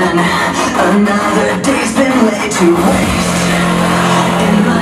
again Another day's been laid to waste